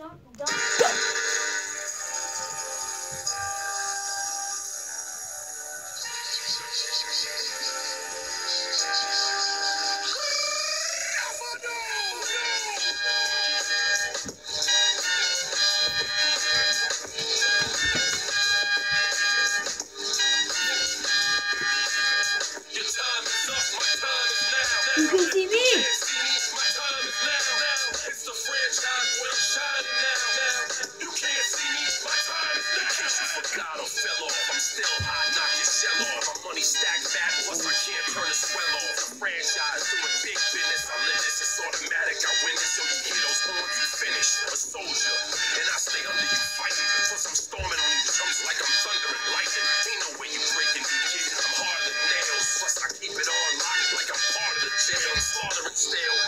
Don't, don't. Now. You can see me. You can't see me, but I'm still hot. Knock your shell off, my money stacked back. Once I can't burn this swell off, a franchise doing big business. I live this as automatic. I win this, so you hear those horns. You finished a soldier, and I stay under you fighting. Plus I'm storming on you, it comes like I'm thunder and lightning. Ain't no way you're breaking me, kid. I'm harder than nails, plus I keep it on lock like I'm harder than nails, Harvard and Yale